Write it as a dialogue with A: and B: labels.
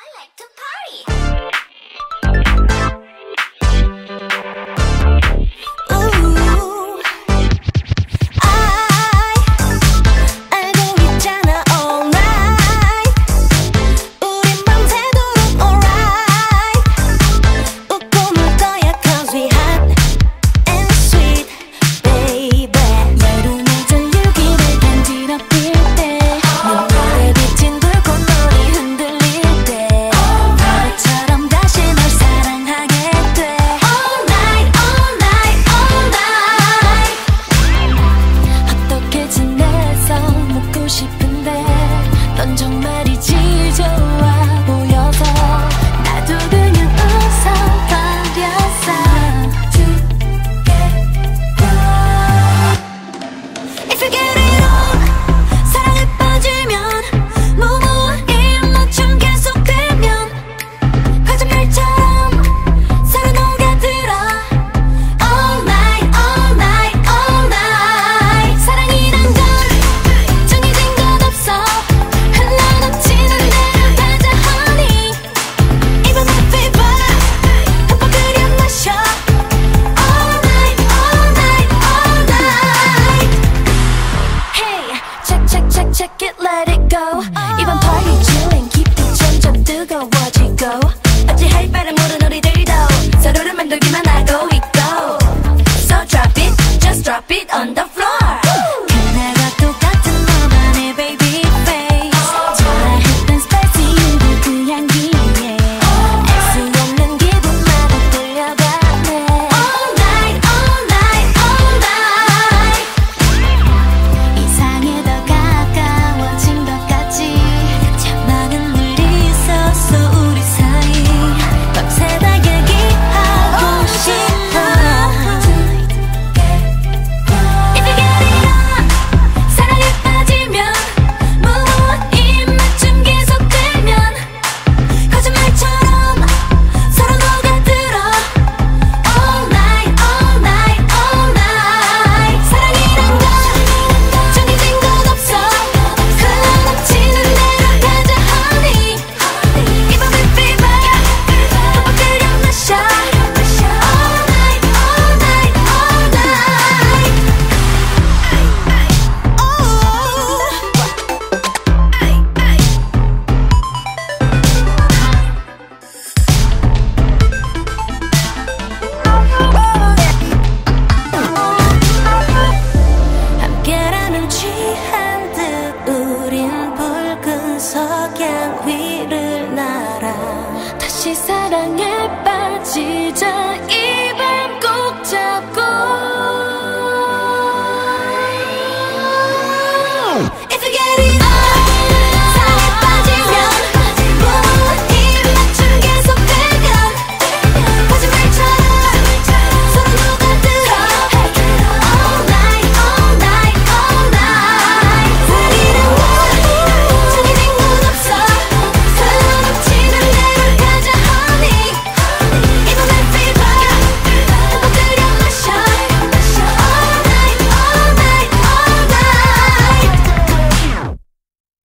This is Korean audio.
A: I like to party. drop it on the floor. 취한 듯 우린 붉은 석양 위를 날아 다시 사랑에 빠지자